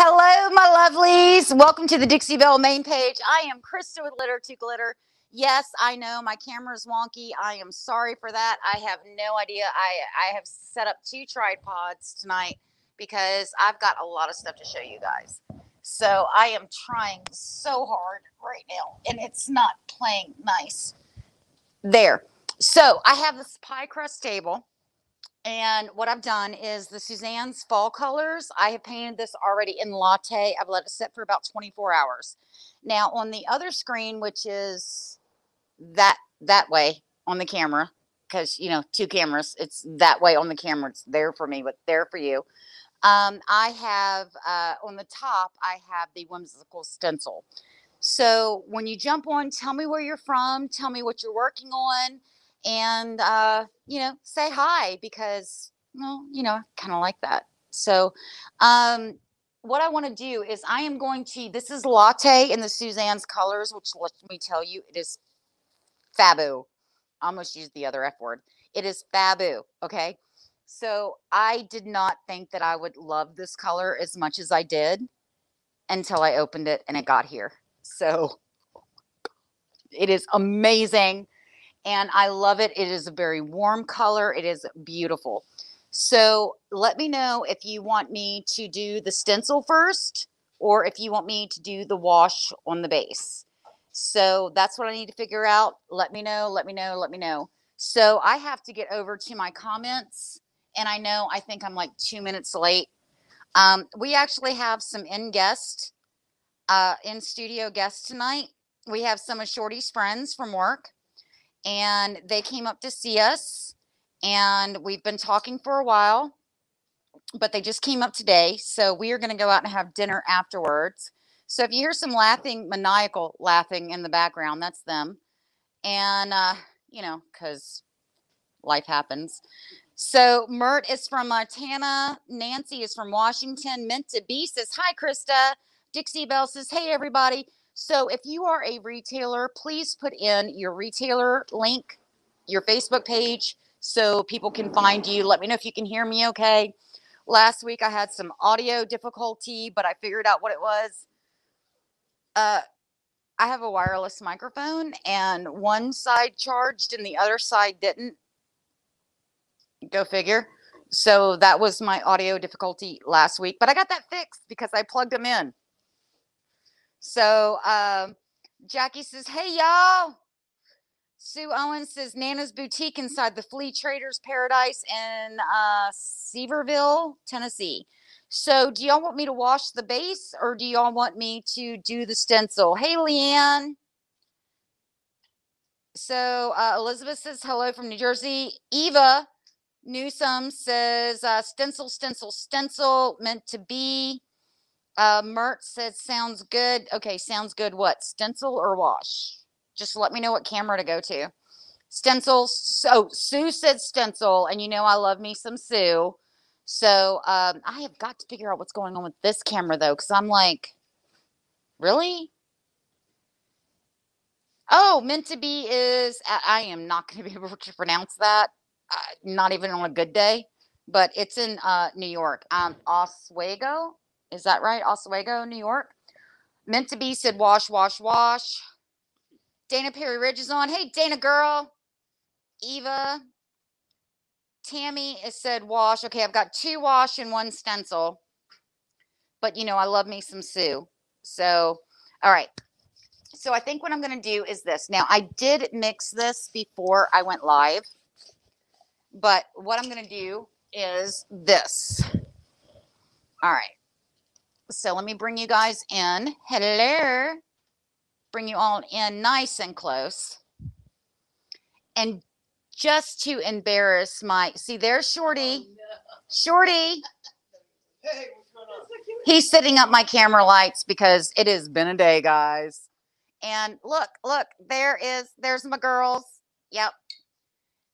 Hello, my lovelies. Welcome to the Dixie Belle main page. I am Crysta with Litter to Glitter. Yes, I know my camera is wonky. I am sorry for that. I have no idea. I, I have set up two tripods tonight because I've got a lot of stuff to show you guys. So I am trying so hard right now, and it's not playing nice. There. So I have this pie crust table. And what I've done is the Suzanne's fall colors. I have painted this already in latte. I've let it sit for about 24 hours. Now on the other screen, which is that that way on the camera, because you know, two cameras, it's that way on the camera. It's there for me, but there for you. Um, I have uh, on the top, I have the whimsical stencil. So when you jump on, tell me where you're from, tell me what you're working on and uh, you know, say hi because well, you know, kind of like that. So, um, what I want to do is I am going to. This is latte in the Suzanne's colors, which let me tell you, it is fabu. Almost used the other F word. It is fabu. Okay. So I did not think that I would love this color as much as I did until I opened it and it got here. So it is amazing and I love it. It is a very warm color. It is beautiful. So let me know if you want me to do the stencil first or if you want me to do the wash on the base. So that's what I need to figure out. Let me know, let me know, let me know. So I have to get over to my comments and I know I think I'm like two minutes late. Um, we actually have some in guest, uh, in studio guests tonight. We have some of Shorty's friends from work and they came up to see us and we've been talking for a while but they just came up today so we are going to go out and have dinner afterwards. So if you hear some laughing maniacal laughing in the background that's them. And uh you know because life happens. So mert is from montana nancy is from washington meant to be says hi crysta. Dixie belle says hey everybody so if you are a retailer, please put in your retailer link, your Facebook page, so people can find you. Let me know if you can hear me okay. Last week I had some audio difficulty, but I figured out what it was. Uh, I have a wireless microphone and one side charged and the other side didn't. Go figure. So that was my audio difficulty last week, but I got that fixed because I plugged them in. So um, Jackie says, Hey, y'all. Sue Owens says Nana's Boutique inside the Flea Traders Paradise in uh, Sevierville, Tennessee. So, do y'all want me to wash the base or do y'all want me to do the stencil? Hey, Leanne. So, uh, Elizabeth says hello from New Jersey. Eva Newsom says uh, stencil, stencil, stencil, meant to be. Uh, Mert says, sounds good. Okay, sounds good. What? Stencil or wash? Just let me know what camera to go to. Stencil. So Sue said stencil, and you know I love me some Sue. So um, I have got to figure out what's going on with this camera though, because I'm like, really? Oh, meant to be is I, I am not going to be able to pronounce that. Uh, not even on a good day, but it's in uh, New York. Um, Oswego. Is that right? Oswego, New York. Meant to be said wash, wash, wash. Dana Perry Ridge is on. Hey, Dana girl. Eva. Tammy is said wash. Okay, I've got two wash and one stencil. But you know, I love me some Sue. So, all right. So I think what I'm going to do is this. Now, I did mix this before I went live. But what I'm going to do is this. All right. So let me bring you guys in. Hello. Bring you all in nice and close. And just to embarrass my, see, there's Shorty. Oh. Shorty. Hey, what's going on? He's setting up my camera lights because it has been a day, guys. And look, look, there is, there's my girls. Yep.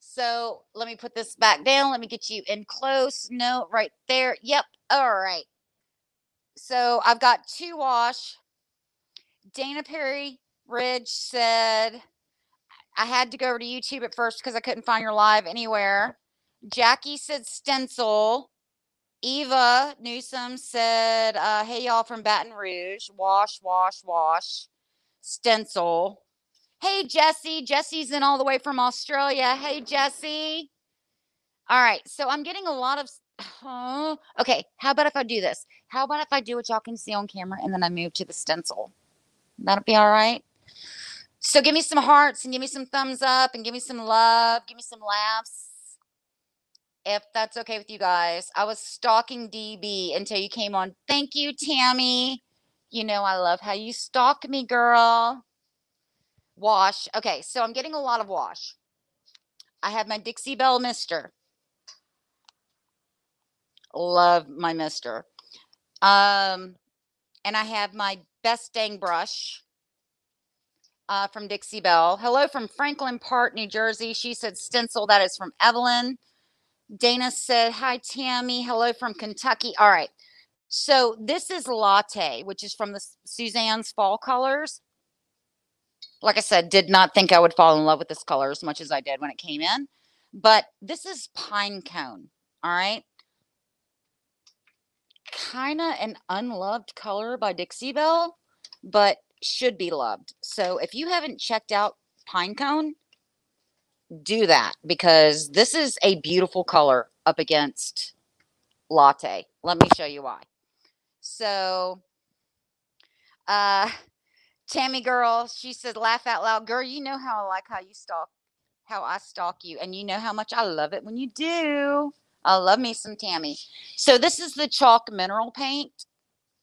So let me put this back down. Let me get you in close. No, right there. Yep. All right. So I've got two wash. Dana Perry Ridge said I had to go over to YouTube at first because I couldn't find your live anywhere. Jackie said stencil. Eva Newsom said, uh, "Hey y'all from Baton Rouge, wash, wash, wash, stencil." Hey Jesse, Jesse's in all the way from Australia. Hey Jesse. All right, so I'm getting a lot of. Oh, okay, how about if I do this? How about if I do what y'all can see on camera and then I move to the stencil? That'll be all right. So give me some hearts and give me some thumbs up and give me some love, give me some laughs. If that's okay with you guys. I was stalking DB until you came on. Thank you, Tammy. You know I love how you stalk me, girl. Wash. Okay, so I'm getting a lot of wash. I have my Dixie Belle Mister. Love my Mister. Um, and I have my best dang brush uh, from Dixie Belle. Hello from Franklin Park, New Jersey. She said stencil. That is from Evelyn. Dana said, Hi, Tammy. Hello from Kentucky. All right. So this is Latte, which is from the Suzanne's Fall Colors. Like I said, did not think I would fall in love with this color as much as I did when it came in. But this is Pine Cone. All right. Kind of an unloved color by Dixie Belle, but should be loved. So if you haven't checked out Pine Cone, do that because this is a beautiful color up against latte. Let me show you why. So, uh, Tammy girl, she said, laugh out loud. Girl, you know how I like how you stalk, how I stalk you. And you know how much I love it when you do. I love me some Tammy. So this is the chalk mineral paint.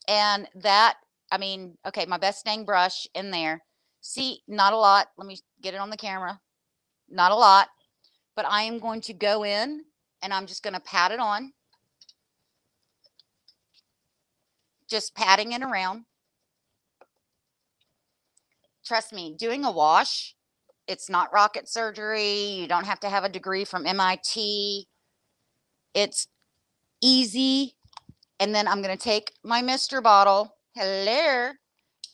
And that, I mean, okay, my best dang brush in there. See, not a lot. Let me get it on the camera not a lot, but I am going to go in and I'm just going to pat it on. Just patting it around. Trust me, doing a wash, it's not rocket surgery. You don't have to have a degree from MIT. It's easy. And then I'm going to take my Mister bottle, hello,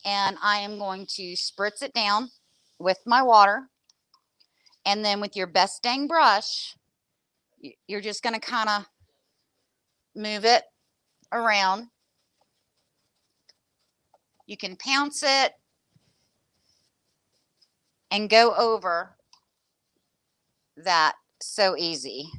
and I am going to spritz it down with my water. And then with your best dang brush, you're just going to kind of move it around. You can pounce it and go over that so easy.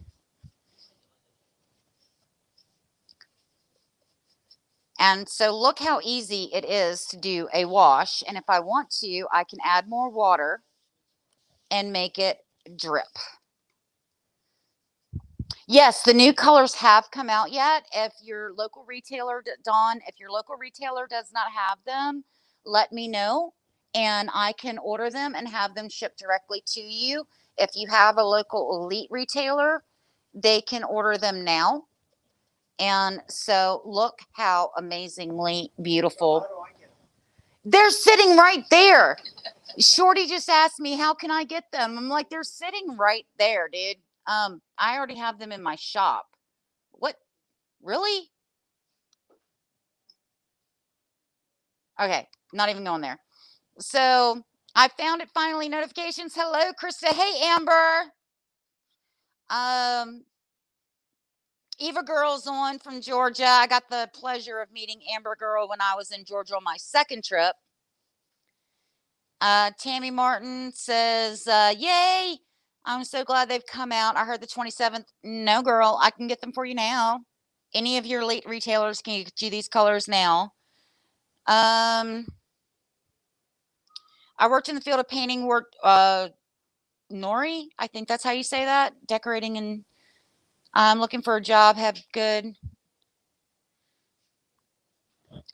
And so look how easy it is to do a wash. And if I want to, I can add more water and make it drip. Yes, the new colors have come out yet. If your local retailer, Dawn, if your local retailer does not have them, let me know and I can order them and have them shipped directly to you. If you have a local elite retailer, they can order them now. And so look how amazingly beautiful. They're sitting right there. Shorty just asked me, how can I get them? I'm like, they're sitting right there, dude. Um, I already have them in my shop. What? Really? Okay, not even going there. So I found it finally. Notifications. Hello, Crysta. Hey, Amber. Um, Eva Girl's on from Georgia. I got the pleasure of meeting Amber Girl when I was in Georgia on my second trip. Uh, Tammy Martin says, uh, Yay! I'm so glad they've come out. I heard the 27th. No, girl, I can get them for you now. Any of your late retailers can get you these colors now. Um, I worked in the field of painting, worked, uh, Nori, I think that's how you say that, decorating and I'm looking for a job, have good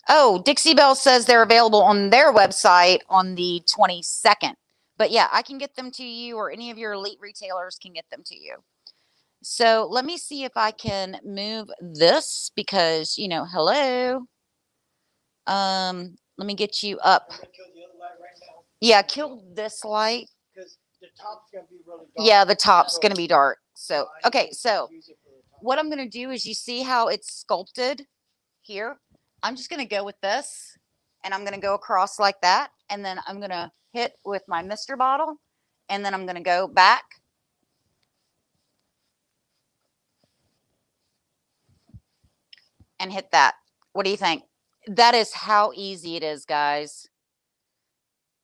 Oh, Dixie Belle says they're available on their website on the 22nd. But yeah, I can get them to you or any of your elite retailers can get them to you. So let me see if I can move this because, you know, hello. Um, let me get you up. yeah, kill this light. Because the top's going to be really dark. Yeah, the top's going to be dark. So, okay, so what I'm going to do is you see how it's sculpted here? I'm just going to go with this and I'm going to go across like that. And then I'm going to hit with my Mister bottle and then I'm going to go back. and hit that. What do you think? That is how easy it is, guys.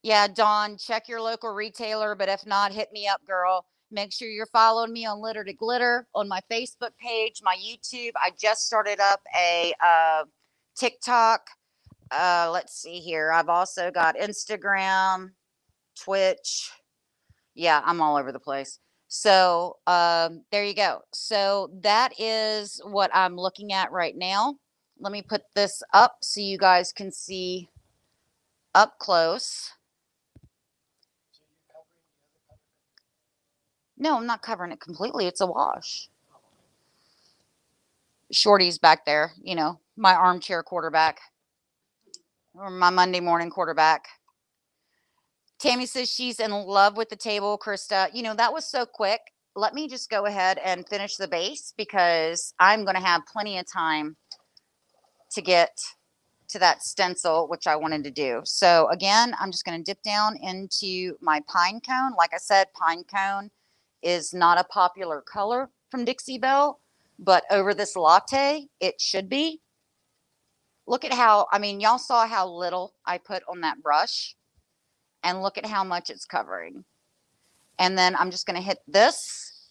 Yeah, Dawn, check your local retailer, but if not, hit me up, girl. Make sure you're following me on Litter to Glitter on my Facebook page, my YouTube. I just started up a uh, TikTok. Uh, let's see here. I've also got Instagram, Twitch. Yeah, I'm all over the place. So um, there you go. So that is what I'm looking at right now. Let me put this up so you guys can see up close. No, I'm not covering it completely. It's a wash. Shorty's back there, you know, my armchair quarterback or my Monday morning quarterback. Tammy says she's in love with the table, Crysta. You know, that was so quick. Let me just go ahead and finish the base because I'm going to have plenty of time to get to that stencil, which I wanted to do. So again, I'm just going to dip down into my pine cone. Like I said, pine cone is not a popular color from Dixie Belle, but over this latte, it should be. Look at how, I mean, y'all saw how little I put on that brush and look at how much it's covering. And then I'm just going to hit this.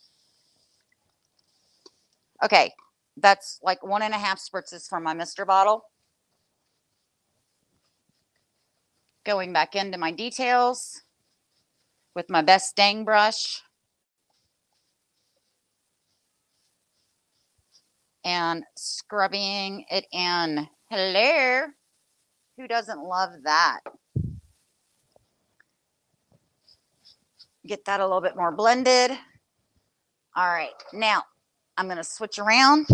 Okay, that's like one and a half spritzes from my Mister bottle. Going back into my details with my best dang brush. And scrubbing it in. Hello. Who doesn't love that? Get that a little bit more blended. All right. Now I'm going to switch around.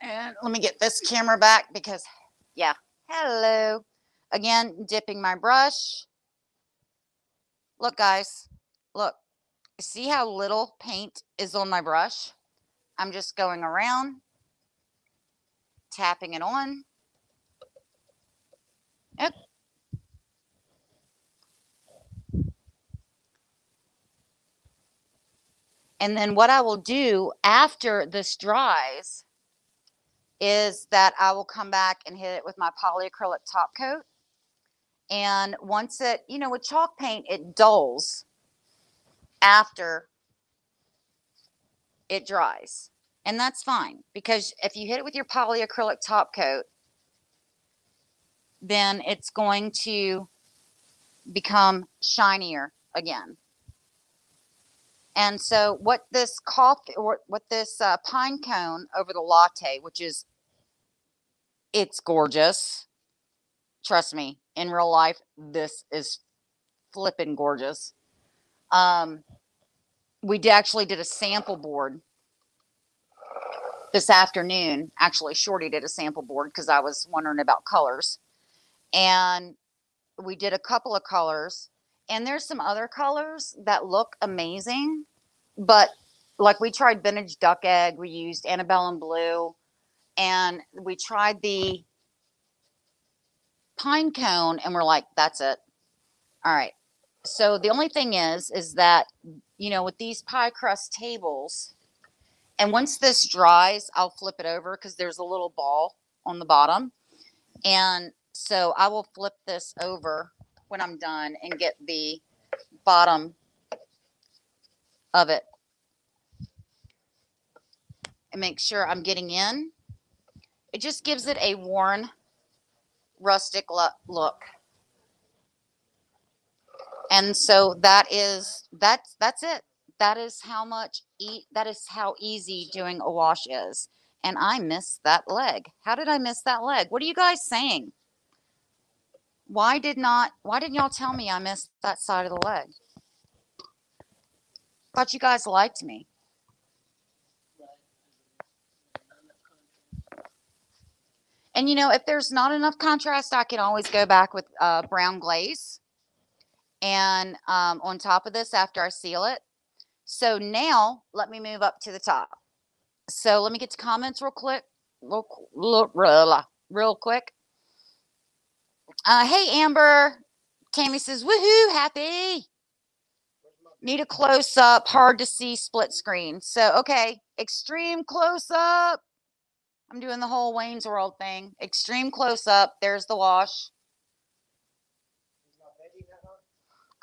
And let me get this camera back because, yeah. Hello. Again, dipping my brush. Look, guys. Look. See how little paint is on my brush? I'm just going around, tapping it on. Yep. And then what I will do after this dries is that I will come back and hit it with my polyacrylic top coat. And once it, you know, with chalk paint, it dulls after it dries. And that's fine because if you hit it with your polyacrylic top coat, then it's going to become shinier again. And so what this coffee or what this uh, pine cone over the latte, which is it's gorgeous. Trust me, in real life, this is flipping gorgeous. Um, we actually did a sample board this afternoon. Actually, Shorty did a sample board because I was wondering about colors. And we did a couple of colors. And there's some other colors that look amazing. But like we tried vintage duck egg, we used antebellum blue, and we tried the pine cone, and we're like, that's it. All right. So the only thing is, is that you know, with these pie crust tables, and once this dries, I'll flip it over because there's a little ball on the bottom. And so I will flip this over when I'm done and get the bottom of it and make sure I'm getting in. It just gives it a worn, rustic look and so that is that's that's it. That is how much eat that is how easy doing a wash is. And i missed that leg. How did i miss that leg? What are you guys saying? Why did not why didn't y'all tell me i missed that side of the leg? Thought you guys liked me. And you know if there's not enough contrast i can always go back with uh, brown glaze and um, on top of this after I seal it. So now let me move up to the top. So let me get to comments real quick, real, real, real quick. Uh, hey, Amber. Tammy says, woohoo, happy. Need a close up, hard to see split screen. So, okay, extreme close up. I'm doing the whole Wayne's World thing. Extreme close up. There's the wash.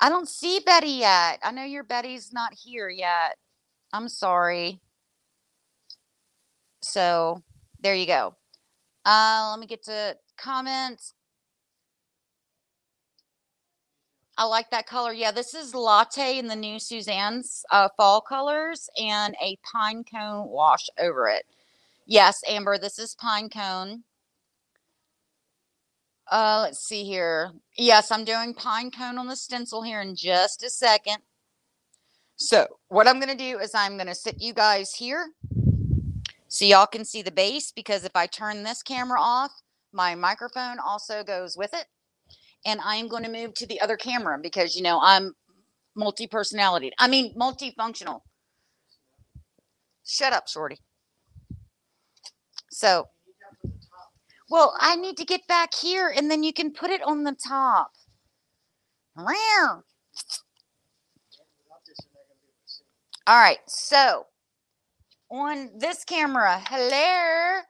I don't see Betty yet. I know your Betty's not here yet. I'm sorry. So there you go. Uh, let me get to comments. I like that color. Yeah, this is latte in the new Suzanne's uh, fall colors and a pine cone wash over it. Yes, Amber, this is pine cone. Uh, let's see here. Yes, I'm doing pine cone on the stencil here in just a second. So what I'm going to do is I'm going to sit you guys here so y'all can see the base because if I turn this camera off, my microphone also goes with it. And I'm going to move to the other camera because, you know, I'm multi-personality. I mean, multifunctional. Shut up, Shorty. So well, I need to get back here and then you can put it on the top. All right, so on this camera, hello.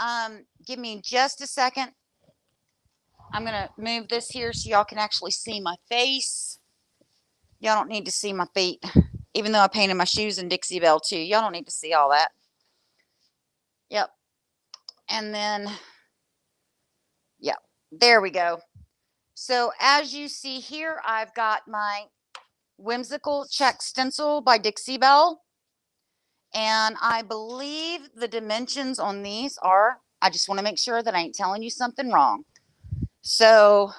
Um, give me just a second. I'm gonna move this here so y'all can actually see my face. Y'all don't need to see my feet, even though I painted my shoes in Dixie Belle too. Y'all don't need to see all that. Yep. And then, yeah, there we go. So as you see here, I've got my Whimsical Check Stencil by Dixie Belle. And I believe the dimensions on these are, I just want to make sure that I ain't telling you something wrong. So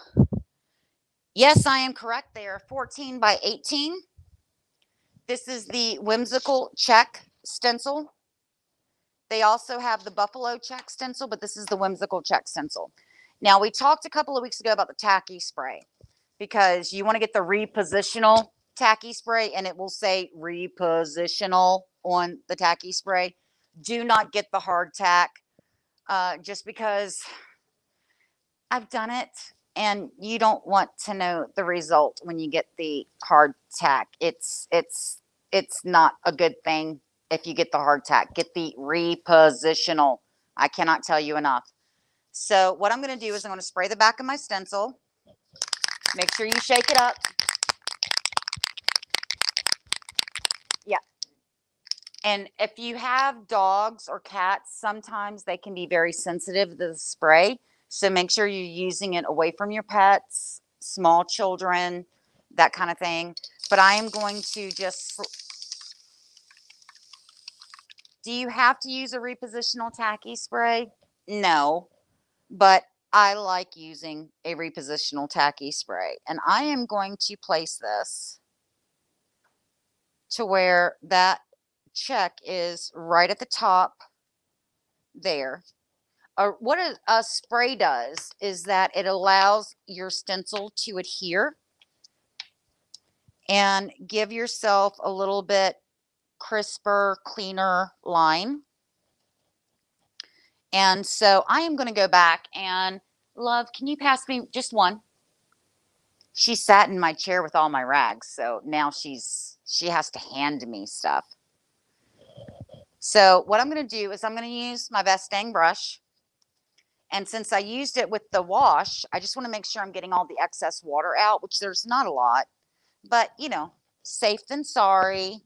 yes, I am correct. They are 14 by 18. This is the Whimsical Check Stencil. They also have the buffalo check stencil, but this is the whimsical check stencil. Now, we talked a couple of weeks ago about the tacky spray because you want to get the repositional tacky spray and it will say repositional on the tacky spray. Do not get the hard tack uh, just because I've done it and you don't want to know the result when you get the hard tack. It's it's it's not a good thing if you get the hard tack. Get the repositional. I cannot tell you enough. So what I'm going to do is I'm going to spray the back of my stencil. Make sure you shake it up. Yeah. And if you have dogs or cats, sometimes they can be very sensitive to the spray. So make sure you're using it away from your pets, small children, that kind of thing. But I am going to just do you have to use a repositional tacky spray? No, but I like using a repositional tacky spray. And I am going to place this to where that check is right at the top there. Uh, what a, a spray does is that it allows your stencil to adhere and give yourself a little bit crisper, cleaner line. And so I am going to go back and love, can you pass me just one? She sat in my chair with all my rags. So now she's, she has to hand me stuff. So what I'm going to do is I'm going to use my best dang brush. And since I used it with the wash, I just want to make sure I'm getting all the excess water out, which there's not a lot, but you know, safe than sorry.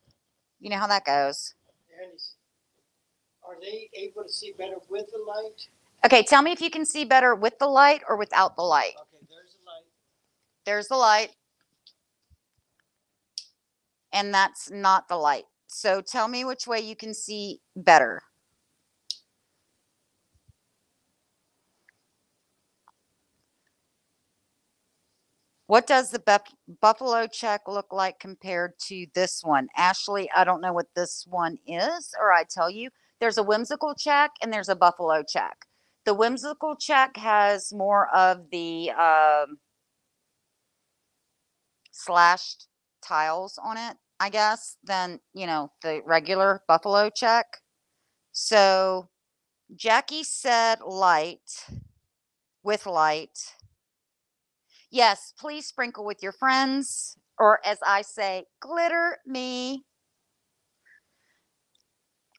You know how that goes. are they able to see better with the light? Okay, tell me if you can see better with the light or without the light. Okay, there's the light. There's the light. And that's not the light. So tell me which way you can see better. What does the buff- buffalo check look like compared to this one? Ashley, I don't know what this one is, or I tell you, there's a whimsical check and there's a buffalo check. The whimsical check has more of the um, slashed tiles on it, I guess, than, you know, the regular buffalo check. So Jackie said light with light. Yes, please sprinkle with your friends, or as I say, glitter me.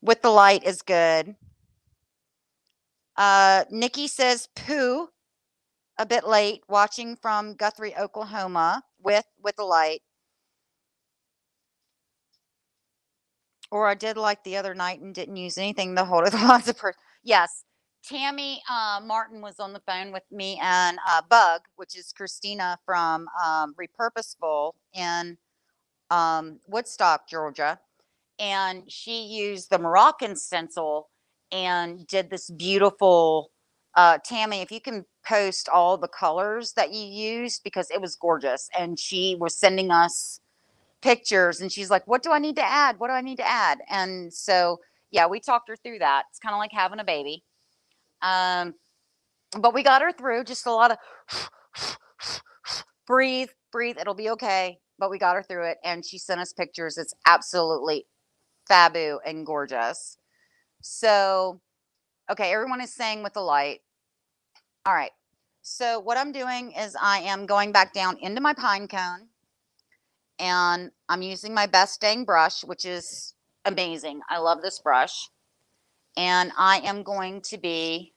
With the light is good. Uh, Nikki says poo. A bit late, watching from Guthrie, Oklahoma, with with the light. Or I did like the other night and didn't use anything to hold it. Lots of per- yes. Tammy uh, Martin was on the phone with me and uh, Bug, which is Christina from um, Repurposeful in um, Woodstock, Georgia, and she used the Moroccan stencil and did this beautiful. Uh, Tammy, if you can post all the colors that you used because it was gorgeous, and she was sending us pictures, and she's like, "What do I need to add? What do I need to add?" And so, yeah, we talked her through that. It's kind of like having a baby. Um, but we got her through. Just a lot of breathe, breathe. It'll be okay. But we got her through it, and she sent us pictures. It's absolutely fabu and gorgeous. So, okay, everyone is saying with the light. All right. So what I'm doing is I am going back down into my pine cone, and I'm using my best dang brush, which is amazing. I love this brush, and I am going to be.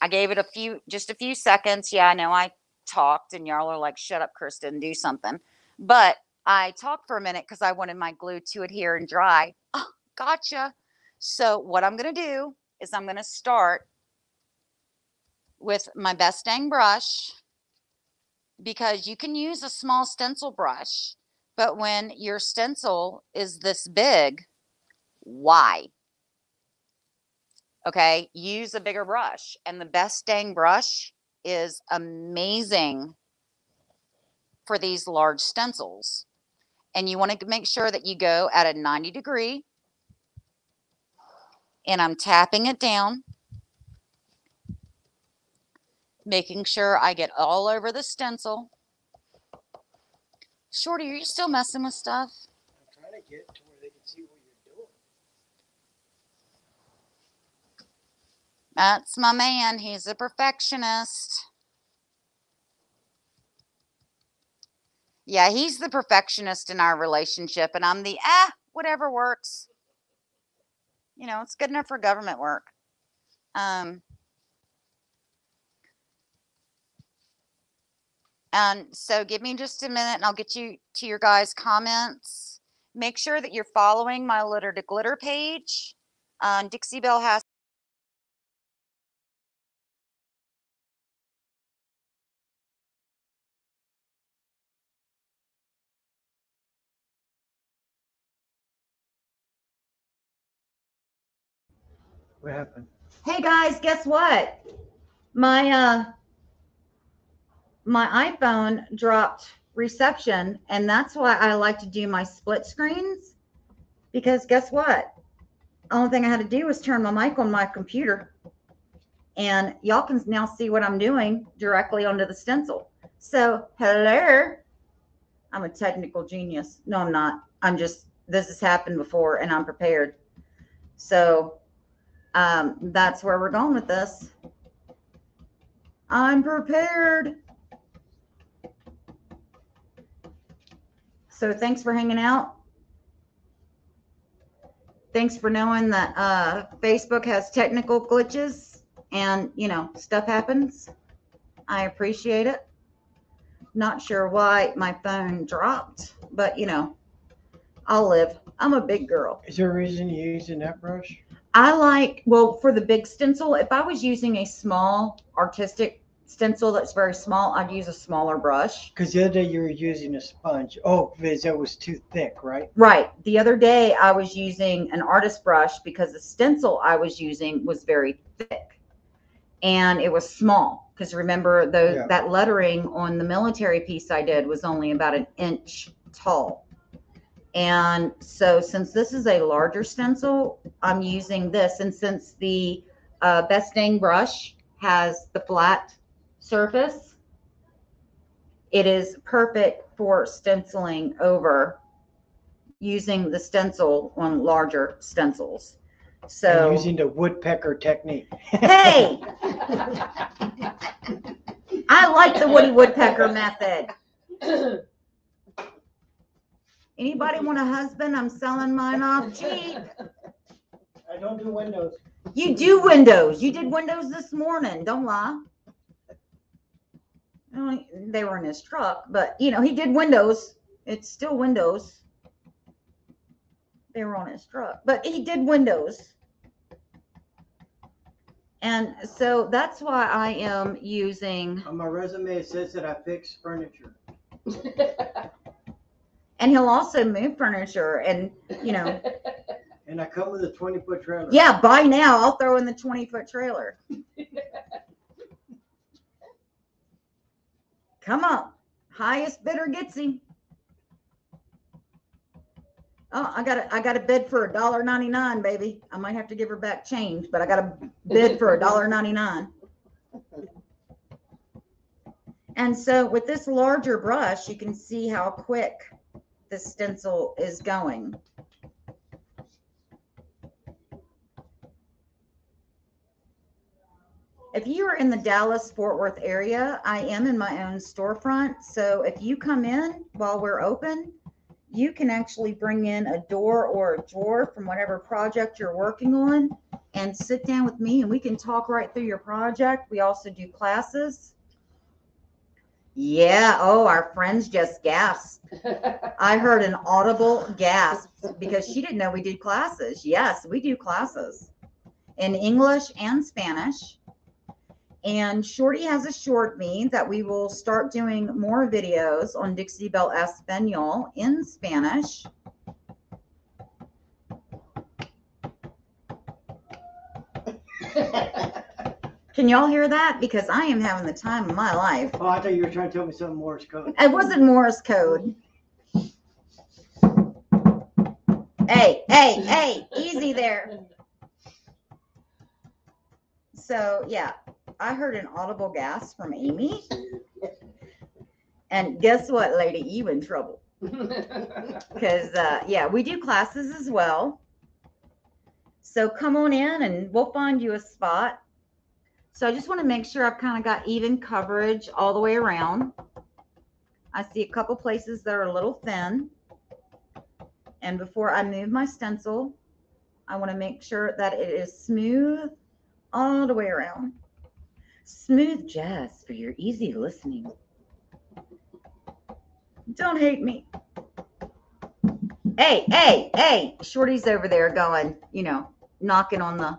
I gave it a few, just a few seconds. Yeah, I know I talked, and y'all are like, "Shut up, Kristen, do something." But I talked for a minute because I wanted my glue to adhere and dry. Oh, gotcha. So what I'm going to do is I'm going to start with my best dang brush because you can use a small stencil brush, but when your stencil is this big, why? Okay, use a bigger brush. And the best dang brush is amazing for these large stencils. And you want to make sure that you go at a 90 degree and I'm tapping it down, making sure I get all over the stencil. Shorty, are you still messing with stuff? I'm trying to get to where they can see what you're doing. That's my man. He's a perfectionist. Yeah, he's the perfectionist in our relationship, and I'm the ah, whatever works. You know, it's good enough for government work. Um, and so give me just a minute and I'll get you to your guys' comments. Make sure that you're following my Litter to Glitter page. Um, Dixie Belle has What happened? Hey guys, guess what? My uh my iPhone dropped reception and that's why I like to do my split screens because guess what? Only thing I had to do was turn my mic on my computer and y'all can now see what I'm doing directly onto the stencil. So, hello. I'm a technical genius. No, I'm not. I'm just this has happened before and I'm prepared. So, um, that's where we're going with this. I'm prepared. So thanks for hanging out. Thanks for knowing that uh, Facebook has technical glitches and, you know, stuff happens. I appreciate it. Not sure why my phone dropped, but, you know, I'll live. I'm a big girl. Is there a reason you're using that brush? I like, well, for the big stencil, if I was using a small artistic stencil that's very small, I'd use a smaller brush. Because the other day you were using a sponge. Oh, because that was too thick, right? Right. The other day I was using an artist brush because the stencil I was using was very thick and it was small. Because remember, those Yeah. that lettering on the military piece I did was only about an inch tall. And so, since this is a larger stencil, I'm using this. And since the uh, Best Dang brush has the flat surface, it is perfect for stenciling over using the stencil on larger stencils. And So, using the woodpecker technique. hey, I like the Woody Woodpecker method. Anybody want a husband? I'm selling mine off cheap. I don't do windows. You do windows. You did windows this morning. Don't lie. Well, They were in his truck, but you know, he did windows. It's still windows. They were on his truck, but he did windows. And so that's why I am using, On my resume, it says that I fix furniture. and he'll also move furniture and, you know, And I come with a twenty foot trailer. yeah, buy now. I'll throw in the 20 foot trailer. Come on. Highest bidder gets him. Oh, I got a, I got a bid for a dollar ninety nine, baby. I might have to give her back change, but I got a bid for a dollar ninety nine. And so with this larger brush, you can see how quick the stencil is going. If you are in the Dallas Fort Worth area, I am in my own storefront. So if you come in while we're open, you can actually bring in a door or a drawer from whatever project you're working on and sit down with me and we can talk right through your project. We also do classes. Yeah. Oh, our friends just gasped. I heard an audible gasp because she didn't know we did classes. Yes, we do classes in English and Spanish. And Shorty has assured me that we will start doing more videos on Dixie Belle Espanol in Spanish. Can y'all hear that? Because I am having the time of my life. Oh, I thought you were trying to tell me something Morse code. It wasn't Morse code. Hey, hey, hey, easy there. So, yeah, I heard an audible gasp from Amy. And guess what, lady? You in trouble. Because, uh, yeah, we do classes as well. So come on in and we'll find you a spot. So I just want to make sure I've kind of got even coverage all the way around. I see a couple places that are a little thin. And before I move my stencil, I want to make sure that it is smooth all the way around. Smooth jazz for your easy listening. Don't hate me. Hey, hey, hey, Shorty's over there going, you know, knocking on the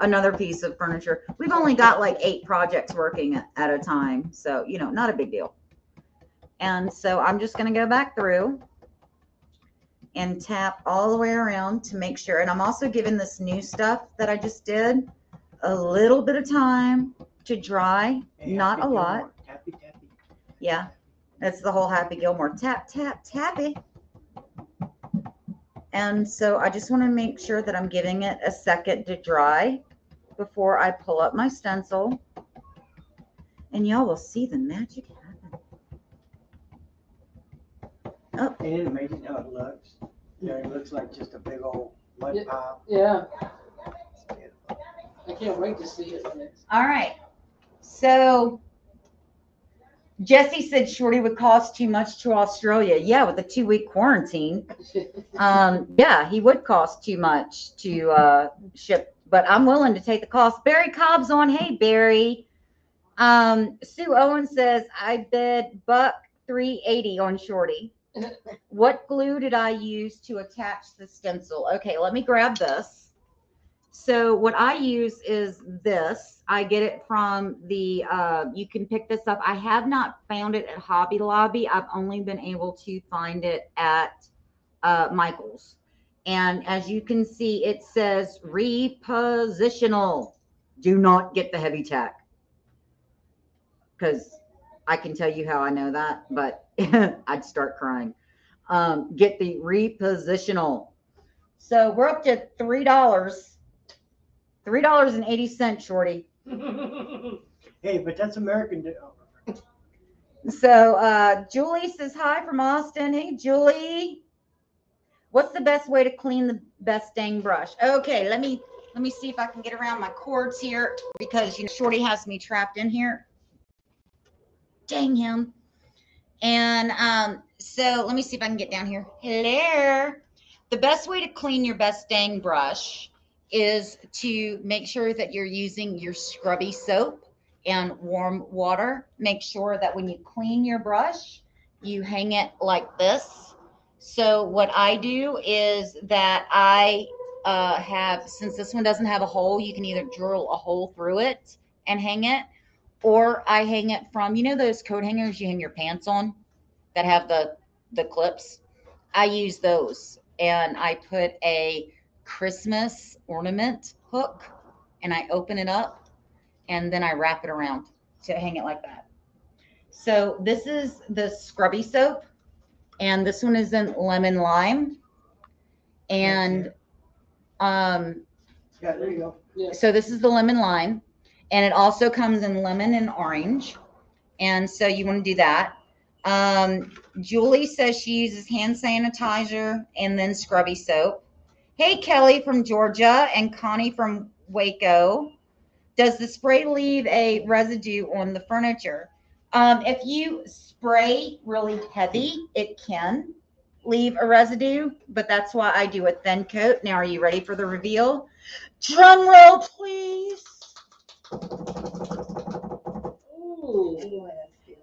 another piece of furniture. We've only got like eight projects working at, a time. So, you know, not a big deal. And so I'm just going to go back through and tap all the way around to make sure. And I'm also giving this new stuff that I just did a little bit of time to dry, Hey, not Happy a lot. Gilmore, Tappy, tappy. Yeah, that's the whole Happy Gilmore tap, tap, tappy. And so I just want to make sure that I'm giving it a second to dry before I pull up my stencil. And y'all will see the magic happen. Oh, Ain't it amazing how it looks? Yeah, it looks like just a big old mud Yeah. pile. Yeah, I can't wait to see it when it's. all right. So Jesse said Shorty would cost too much to Australia. Yeah, with a two week quarantine. Um, yeah, he would cost too much to uh, ship, but I'm willing to take the cost. Barry Cobb's on. Hey, Barry. Um, Sue Owen says I bid buck 380 on Shorty. what glue did I use to attach the stencil? Okay, let me grab this. So what I use is this. I get it from the. Uh, you can pick this up. I have not found it at Hobby Lobby. I've only been able to find it at uh, Michaels. And as you can see, it says repositional. Do not get the heavy tack. Because I can tell you how I know that, but I'd start crying. Um, get the repositional. So we're up to three dollars. Three dollars and eighty cents, Shorty. Hey, but that's American. do- So uh, Julie says hi from Austin. Hey, Julie. What's the best way to clean the best dang brush? Okay, let me let me see if I can get around my cords here because you know Shorty has me trapped in here. Dang him. And um, so let me see if I can get down here. Hello. The best way to clean your best dang brush is to make sure that you're using your scrubby soap and warm water. Make sure that when you clean your brush, you hang it like this. So what I do is that I uh, have, since this one doesn't have a hole, you can either drill a hole through it and hang it, or I hang it from, you know, those coat hangers you hang your pants on that have the the clips. I use those, and I put a Christmas ornament hook, and I open it up, and then I wrap it around to hang it like that. So this is the scrubby soap, and this one is in lemon lime, and um, Yeah, there you go. so this is the lemon lime, and it also comes in lemon and orange. And so you want to do that. Um, Julie says she uses hand sanitizer and then scrubby soap. Hey, Kelly from Georgia and Connie from Waco. Does the spray leave a residue on the furniture? Um, if you spray really heavy, it can leave a residue, but that's why I do a thin coat. Now, are you ready for the reveal? Drum roll, please. Ooh,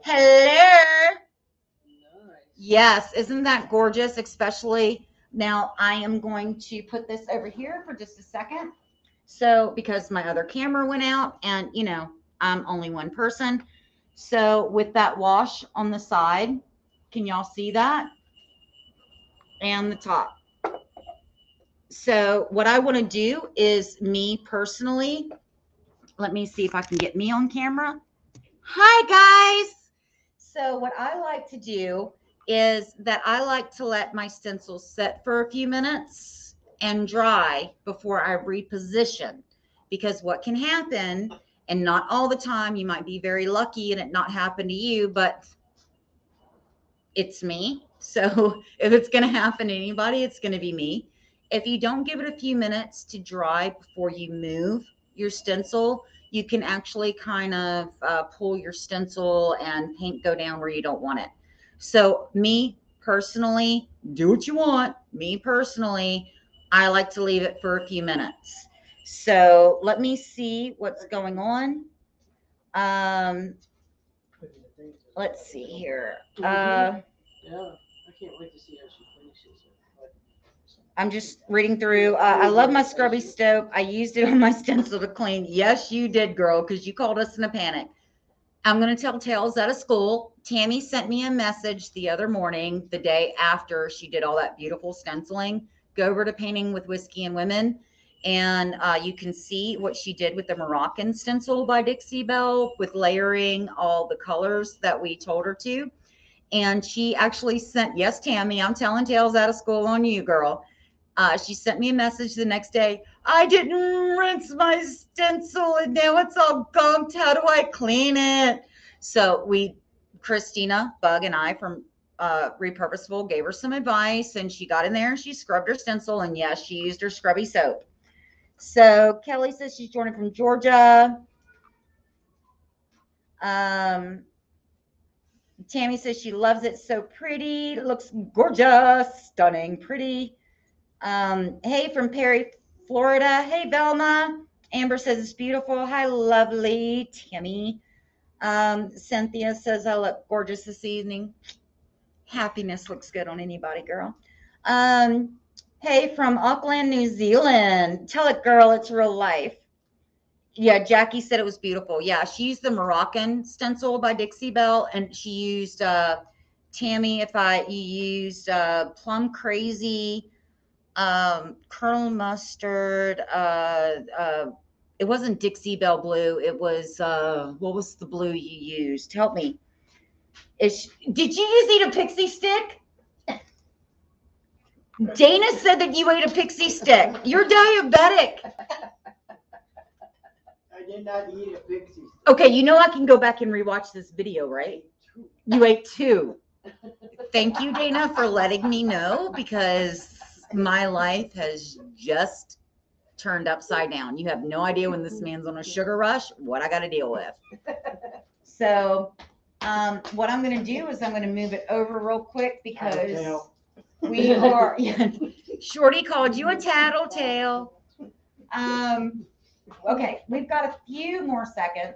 Hello. nice. Yes, isn't that gorgeous? Especially now, I am going to put this over here for just a second. So, because my other camera went out, and you know, I'm only one person. So, with that wash on the side, can y'all see that? And the top. So, what I want to do is me personally, let me see if I can get me on camera. Hi, guys. So, what I like to do is that I like to let my stencils set for a few minutes and dry before I reposition. Because what can happen, and not all the time, you might be very lucky and it not happen to you, but it's me. So if it's going to happen to anybody, it's going to be me. If you don't give it a few minutes to dry before you move your stencil, you can actually kind of uh, pull your stencil and paint go down where you don't want it. So, me personally, do what you want. Me personally, I like to leave it for a few minutes. So, let me see what's going on. Um, let's see here. Uh, Yeah, I can't wait to see how she finishes it. I'm just reading through. Uh, I love my scrubby soap. I used it on my stencil to clean. Yes, you did, girl, because you called us in a panic. I'm going to tell tales out of school. Tammy sent me a message the other morning, the day after she did all that beautiful stenciling. Go over to Painting with Whiskey and Women, and uh, you can see what she did with the Moroccan stencil by Dixie Belle with layering all the colors that we told her to. And she actually sent, yes, Tammy, I'm telling tales out of school on you, girl. Uh, she sent me a message the next day. I didn't rinse my stencil and now it's all gunked. How do I clean it? So we, Christina Bug and I from uh, Repurposeful gave her some advice and she got in there and she scrubbed her stencil and yes, she used her scrubby soap. So Kelly says she's joining from Georgia. Um, Tammy says she loves it so pretty. Looks gorgeous, stunning, pretty. Um, hey, from Perry, Florida. Hey, Velma. Amber says it's beautiful. Hi, lovely. Tammy. Um, Cynthia says I look gorgeous this evening. Happiness looks good on anybody, girl. Um, hey, from Auckland, New Zealand. Tell it, girl, it's real life. Yeah, Jackie said it was beautiful. Yeah, she used the Moroccan stencil by Dixie Belle, and she used uh, Tammy. If I you used uh, Plum Crazy, um, Colonel Mustard. Uh, uh, it wasn't Dixie Belle blue. It was uh, what was the blue you used? Help me. Is did you use eat a pixie stick? Dana said that you ate a pixie stick. You're diabetic. I did not eat a pixie. Okay, you know I can go back and rewatch this video, right? You ate two. Thank you, Dana, for letting me know because my life has just turned upside down. You have no idea when this man's on a sugar rush, what I got to deal with. So, um, what I'm going to do is I'm going to move it over real quick because. We are. Shorty called you a tattletale. Um, okay, we've got a few more seconds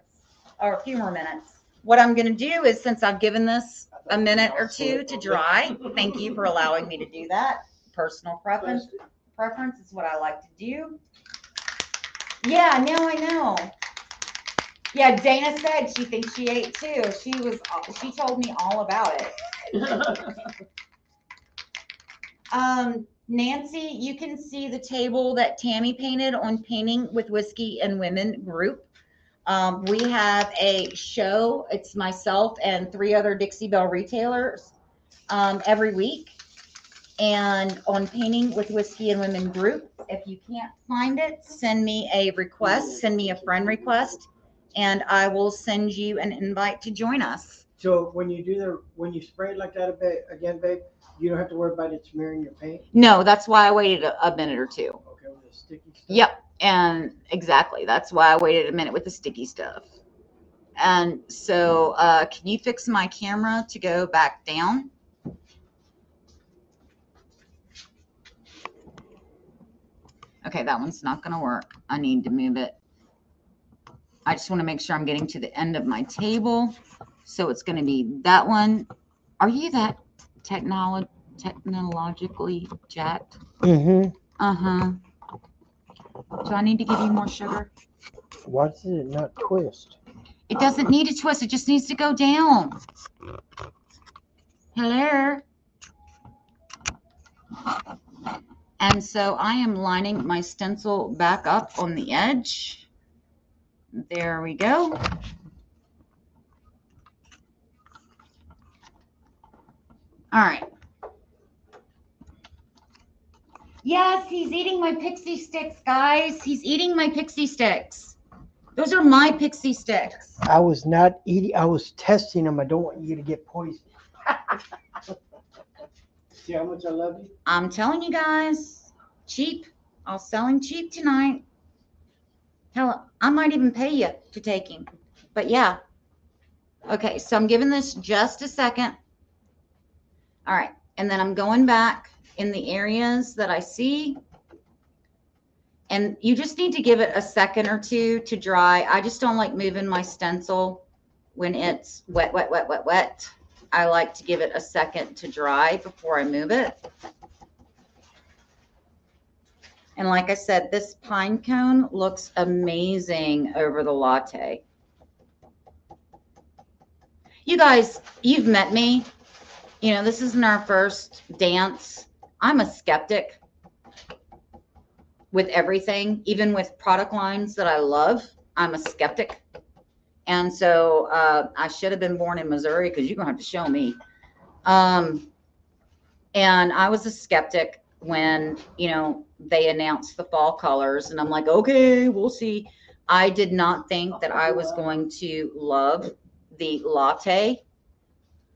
or a few more minutes. What I'm gonna do is since I've given this a minute or two to dry, thank you for allowing me to do that. Personal preference, preference is what I like to do. Yeah, now I know. Yeah, Dana said she thinks she ate too. She was, she told me all about it. Um, Nancy, you can see the table that Tammy painted on Painting with Whiskey and Women group. Um, we have a show. It's myself and three other Dixie Belle retailers um, every week. And on Painting with Whiskey and Women group, if you can't find it, send me a request, send me a friend request, and I will send you an invite to join us. So when you do the, when you spray it like that a bit, again, babe, you don't have to worry about it smearing your paint? No, that's why I waited a, a minute or two. Okay, with the sticky stuff? Yep. And exactly. That's why I waited a minute with the sticky stuff. And so, uh, can you fix my camera to go back down? Okay, that one's not going to work. I need to move it. I just want to make sure I'm getting to the end of my table. So it's going to be that one. Are you that technolo- technologically jacked? Mm-hmm. Uh-huh. Do I need to give you more sugar? Why does it not twist? It doesn't need to twist. It just needs to go down. Hello. And so I am lining my stencil back up on the edge. There we go. All right. Yes, he's eating my pixie sticks, guys. He's eating my pixie sticks. Those are my pixie sticks. I was not eating. I was testing them. I don't want you to get poisoned. See how much I love you? I'm telling you guys, cheap. I'll selling cheap tonight. Hell, I might even pay you to take him. But yeah. Okay, so I'm giving this just a second. All right, and then I'm going back in the areas that I see. And you just need to give it a second or two to dry. I just don't like moving my stencil when it's wet, wet, wet, wet, wet. I like to give it a second to dry before I move it. And like I said, this pine cone looks amazing over the latte. You guys, you've met me. You know, this isn't our first dance. I'm a skeptic with everything, even with product lines that I love. I'm a skeptic. And so uh, I should have been born in Missouri because you're going to have to show me. Um, and I was a skeptic when, you know, they announced the fall colors. And I'm like, okay, we'll see. I did not think that I was going to love the latte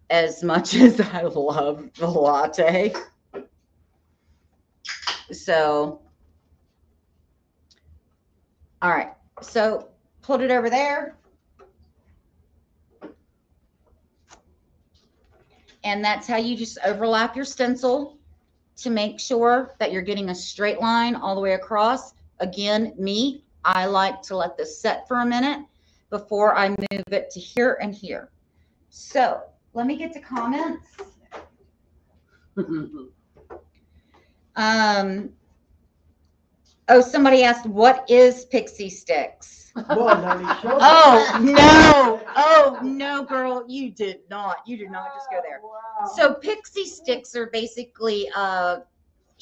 as much as I love the latte. So, all right. So put it over there. And that's how you just overlap your stencil to make sure that you're getting a straight line all the way across. Again, me, I like to let this set for a minute before I move it to here and here. So let me get to comments. Um, oh, somebody asked, what is pixie sticks? Well, now you showed me. Oh, no. Oh, no, girl, you did not. You did not just go there. Wow. So pixie sticks are basically uh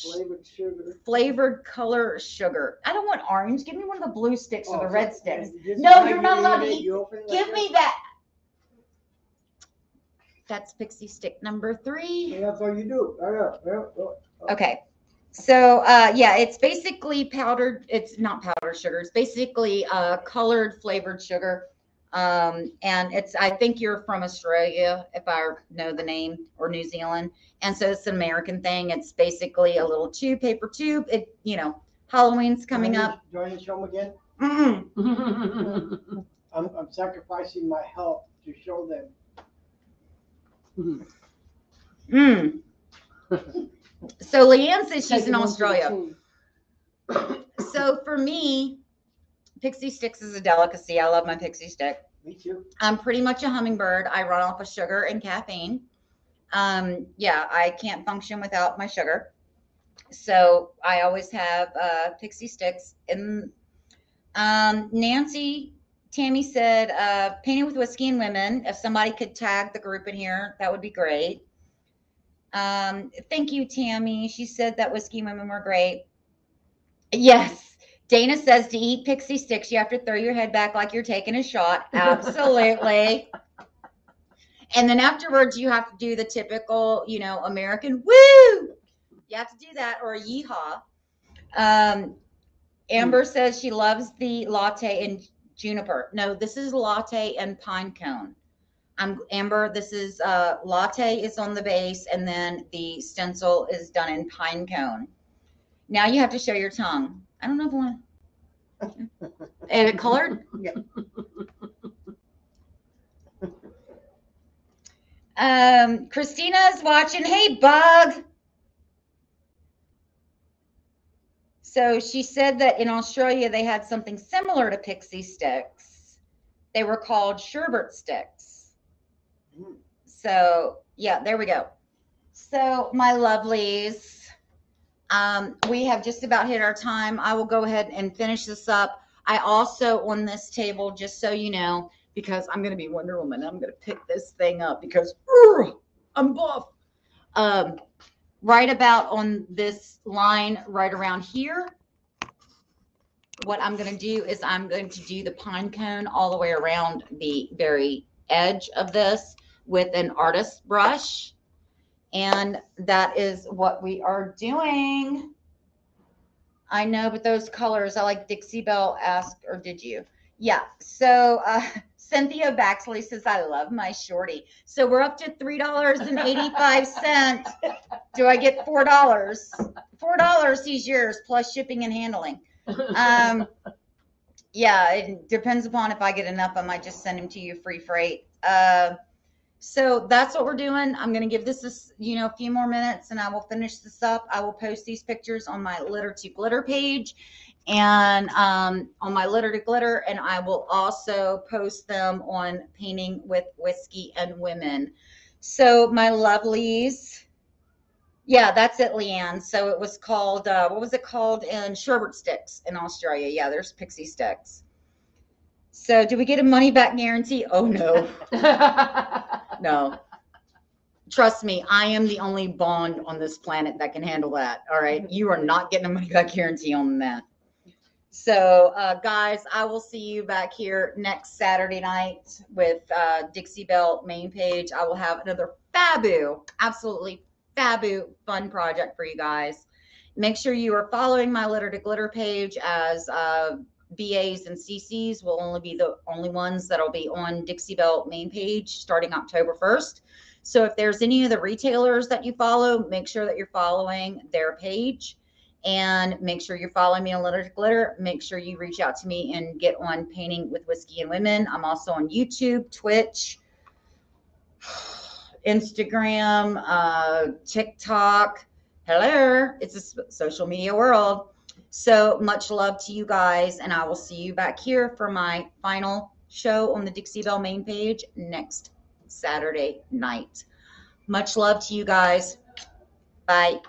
Flavored sugar. flavored color sugar. I don't want orange. Give me one of the blue sticks or Oh, the red sticks. and this is No, you're not allowed to eat- you open it like Give me that. That's pixie stick number three. Yeah, That's all you do. Yeah, yeah, yeah. Okay. So uh yeah, it's basically powdered, it's not powdered sugar, it's basically uh colored flavored sugar. Um and it's I think you're from Australia if I know the name or New Zealand. And so it's an American thing. It's basically a little tube, paper tube. It you know, Halloween's coming up. Do I need to show them again? Mm-mm. I'm, I'm sacrificing my health to show them. Mm. So Leanne says she's in Australia. so for me, pixie sticks is a delicacy. I love my pixie stick. Me too. I'm pretty much a hummingbird. I run off of sugar and caffeine. Um, yeah, I can't function without my sugar. So I always have uh, pixie sticks. And um, Nancy, Tammy said, uh, painted with whiskey and women. If somebody could tag the group in here, that would be great. Um, thank you, Tammy. She said that whiskey and women were great. Yes. Dana says to eat pixie sticks, you have to throw your head back like you're taking a shot. Absolutely. and then afterwards, you have to do the typical, you know, American woo. You have to do that or a yeehaw. Um, Amber says she loves the latte and juniper. No, this is latte and pine cone. I'm Amber. This is uh, latte is on the base, and then the stencil is done in pine cone. Now you have to show your tongue. I don't know if I want. And it colored. Yeah. Um, Christina's watching. Hey, Bug. So she said that in Australia they had something similar to pixie sticks. They were called sherbet sticks. Mm. So yeah, there we go. So my lovelies, um, we have just about hit our time. I will go ahead and finish this up. I also on this table, just so you know, because I'm gonna be Wonder Woman, I'm gonna pick this thing up because "Ugh, I'm buff. Um, right about on this line, right around here. What I'm gonna do is I'm going to do the pine cone all the way around the very edge of this with an artist brush. And that is what we are doing. I know, but those colors, I like Dixie Belle asked, or did you? Yeah. So uh, Cynthia Baxley says, I love my shorty. So we're up to $3.85. Do I get $4? $4 he's yours plus shipping and handling. Um, yeah, it depends upon if I get enough. I might just send him to you free freight. Uh, so that's what we're doing. I'm going to give this, a you know, a few more minutes and I will finish this up. I will post these pictures on my Litter to Glitter page and um, on my Litter to Glitter. And I will also post them on Painting with Whiskey and Women. So my lovelies, yeah, that's it, Leanne. So it was called, uh, what was it called in Sherbet Sticks in Australia? Yeah, there's pixie sticks. So do we get a money back guarantee? Oh no, no. Trust me, I am the only bond on this planet that can handle that. All right. You are not getting a money back guarantee on that. So, uh, guys, I will see you back here next Saturday night with uh, Dixie Belle main page. I will have another fabu, absolutely fabu fun project for you guys. Make sure you are following my Litter to Glitter page as uh, BAs and CCs will only be the only ones that'll be on Dixie Belle main page starting October 1st. So if there's any of the retailers that you follow, make sure that you're following their page and make sure you're following me on Litter to Glitter. Make sure you reach out to me and get on Painting with Whiskey and Women. I'm also on YouTube, Twitch, Instagram, uh, TikTok. Hello, it's a social media world. So much love to you guys, and I will see you back here for my final show on the Dixie Belle main page next Saturday night. Much love to you guys. Bye.